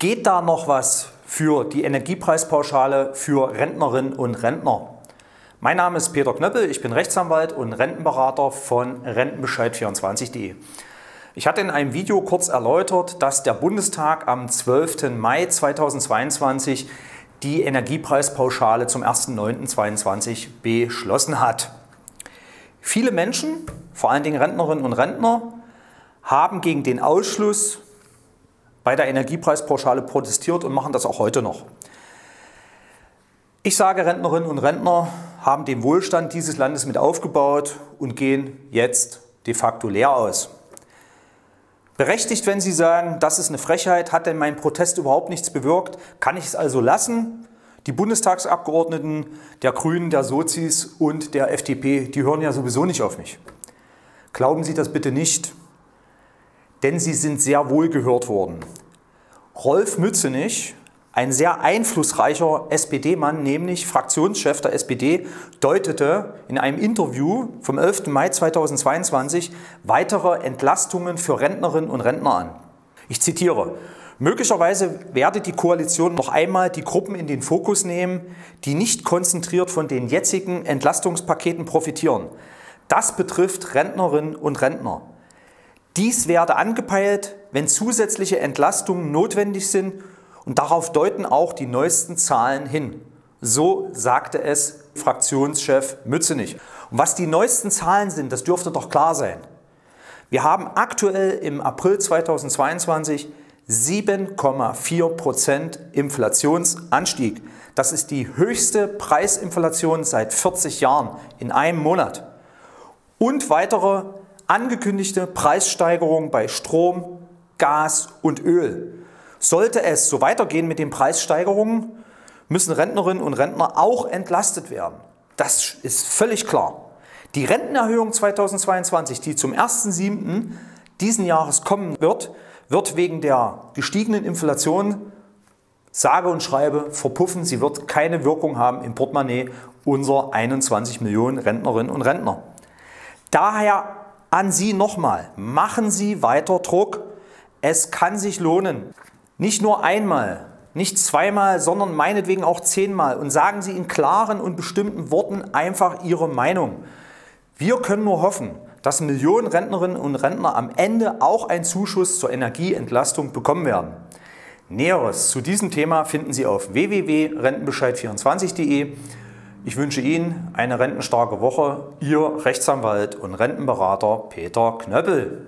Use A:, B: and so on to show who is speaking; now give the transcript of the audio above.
A: Geht da noch was für die Energiepreispauschale für Rentnerinnen und Rentner? Mein Name ist Peter Knöppel, ich bin Rechtsanwalt und Rentenberater von Rentenbescheid24.de. Ich hatte in einem Video kurz erläutert, dass der Bundestag am 12. Mai 2022 die Energiepreispauschale zum 1.9.22 beschlossen hat. Viele Menschen, vor allen Dingen Rentnerinnen und Rentner, haben gegen den Ausschluss bei der Energiepreispauschale protestiert und machen das auch heute noch. Ich sage, Rentnerinnen und Rentner haben den Wohlstand dieses Landes mit aufgebaut und gehen jetzt de facto leer aus. Berechtigt, wenn Sie sagen, das ist eine Frechheit, hat denn mein Protest überhaupt nichts bewirkt, kann ich es also lassen? Die Bundestagsabgeordneten der Grünen, der Sozis und der FDP, die hören ja sowieso nicht auf mich. Glauben Sie das bitte nicht denn sie sind sehr wohl gehört worden. Rolf Mützenich, ein sehr einflussreicher SPD-Mann, nämlich Fraktionschef der SPD, deutete in einem Interview vom 11. Mai 2022 weitere Entlastungen für Rentnerinnen und Rentner an. Ich zitiere, Möglicherweise werde die Koalition noch einmal die Gruppen in den Fokus nehmen, die nicht konzentriert von den jetzigen Entlastungspaketen profitieren. Das betrifft Rentnerinnen und Rentner. Dies werde angepeilt, wenn zusätzliche Entlastungen notwendig sind und darauf deuten auch die neuesten Zahlen hin. So sagte es Fraktionschef Mützenich. Und was die neuesten Zahlen sind, das dürfte doch klar sein. Wir haben aktuell im April 2022 7,4 Prozent Inflationsanstieg. Das ist die höchste Preisinflation seit 40 Jahren in einem Monat. Und weitere angekündigte Preissteigerung bei Strom, Gas und Öl. Sollte es so weitergehen mit den Preissteigerungen, müssen Rentnerinnen und Rentner auch entlastet werden. Das ist völlig klar. Die Rentenerhöhung 2022, die zum 1.7. diesen Jahres kommen wird, wird wegen der gestiegenen Inflation sage und schreibe verpuffen. Sie wird keine Wirkung haben im Portemonnaie unserer 21 Millionen Rentnerinnen und Rentner. Daher an Sie nochmal, machen Sie weiter Druck. Es kann sich lohnen. Nicht nur einmal, nicht zweimal, sondern meinetwegen auch zehnmal. Und sagen Sie in klaren und bestimmten Worten einfach Ihre Meinung. Wir können nur hoffen, dass Millionen Rentnerinnen und Rentner am Ende auch einen Zuschuss zur Energieentlastung bekommen werden. Näheres zu diesem Thema finden Sie auf www.rentenbescheid24.de. Ich wünsche Ihnen eine rentenstarke Woche. Ihr Rechtsanwalt und Rentenberater Peter Knöppel.